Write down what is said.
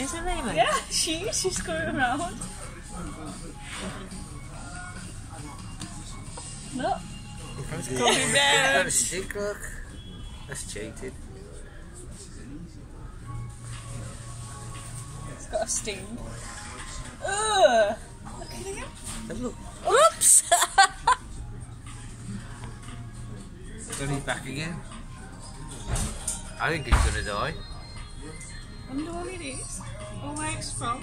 Is it really? Yeah, she is. She's going around. Look. Gummy bear. Got a stick, look. That's cheated. It's got a sting. Ugh. Look at it. Have a look. Whoops! Then he's back again. I think he's gonna die. Wonder what it is. It's from.